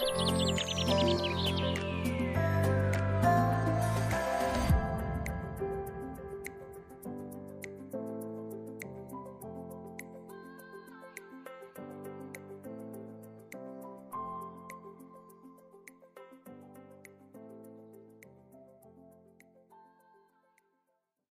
Música